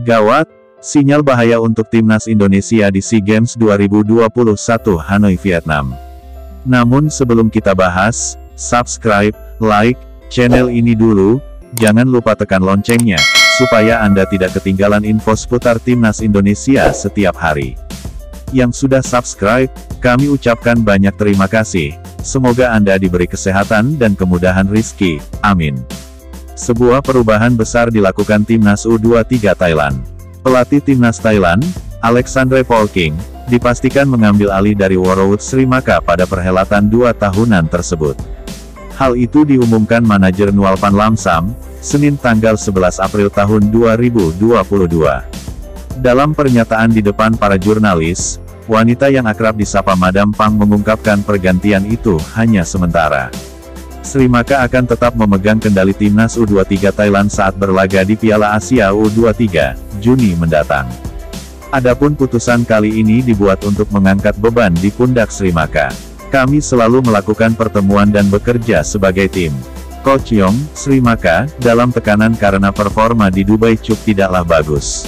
Gawat, sinyal bahaya untuk timnas Indonesia di SEA Games 2021 Hanoi, Vietnam. Namun sebelum kita bahas, subscribe, like, channel ini dulu, jangan lupa tekan loncengnya, supaya Anda tidak ketinggalan info seputar timnas Indonesia setiap hari. Yang sudah subscribe, kami ucapkan banyak terima kasih. Semoga Anda diberi kesehatan dan kemudahan rizki. Amin. Sebuah perubahan besar dilakukan timnas U23 Thailand. Pelatih timnas Thailand, Alexandre Polking, dipastikan mengambil alih dari Warrowood Srimaka pada perhelatan dua tahunan tersebut. Hal itu diumumkan manajer Nualpan Lamsam, Senin tanggal 11 April tahun 2022. Dalam pernyataan di depan para jurnalis, wanita yang akrab disapa Madam Pang mengungkapkan pergantian itu hanya sementara. Sri Maka akan tetap memegang kendali timnas U23 Thailand saat berlaga di Piala Asia U23, Juni mendatang. Adapun putusan kali ini dibuat untuk mengangkat beban di pundak Sri Maka. Kami selalu melakukan pertemuan dan bekerja sebagai tim. Coach Yong, Sri Maka, dalam tekanan karena performa di Dubai Cup tidaklah bagus.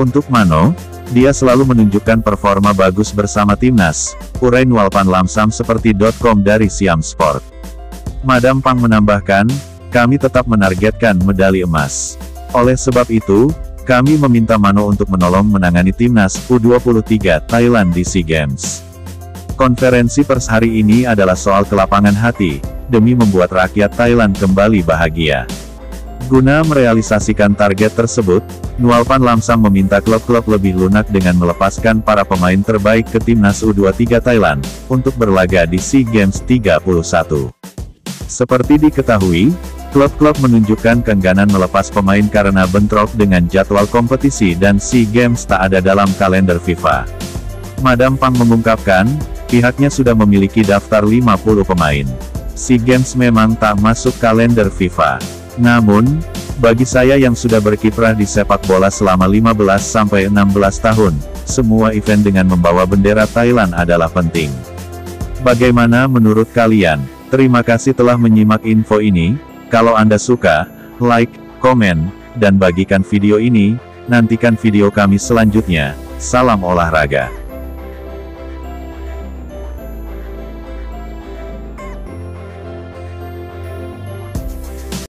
Untuk Mano, dia selalu menunjukkan performa bagus bersama timnas, urai Nualpan Lamsam seperti .com dari Siam Sport. Madam Pang menambahkan, kami tetap menargetkan medali emas. Oleh sebab itu, kami meminta Mano untuk menolong menangani timnas U23 Thailand di SEA Games. Konferensi pers hari ini adalah soal kelapangan hati, demi membuat rakyat Thailand kembali bahagia. Guna merealisasikan target tersebut, Nualpan Lamsam meminta klub-klub lebih lunak dengan melepaskan para pemain terbaik ke timnas U23 Thailand, untuk berlaga di SEA Games 31. Seperti diketahui, klub-klub menunjukkan keengganan melepas pemain karena bentrok dengan jadwal kompetisi dan SEA Games tak ada dalam kalender FIFA. Madam Pang mengungkapkan, pihaknya sudah memiliki daftar 50 pemain. SEA Games memang tak masuk kalender FIFA. Namun, bagi saya yang sudah berkiprah di sepak bola selama 15-16 tahun, semua event dengan membawa bendera Thailand adalah penting. Bagaimana menurut kalian? Terima kasih telah menyimak info ini, kalau Anda suka, like, komen, dan bagikan video ini, nantikan video kami selanjutnya, salam olahraga.